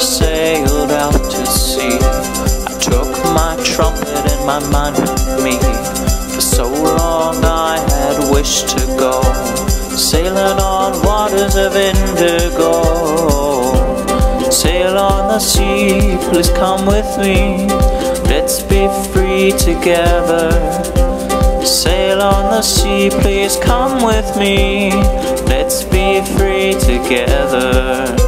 Sailed out to sea. I took my trumpet and my mind with me. For so long I had wished to go, sailing on waters of indigo. Sail on the sea, please come with me. Let's be free together. Sail on the sea, please come with me. Let's be free together.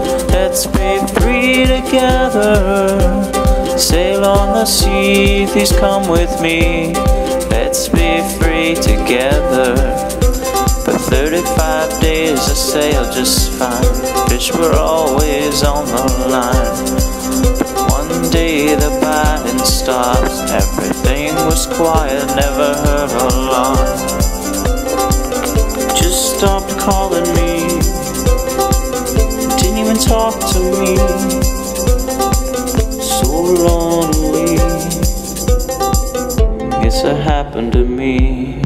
Sail on the sea, please come with me. Let's be free together. For 35 days I sailed just fine. Fish were always on the line. But one day the biting stopped. Everything was quiet, never heard a alarm. Just stopped calling me. Didn't even talk to me. So lonely. Guess it happened to me.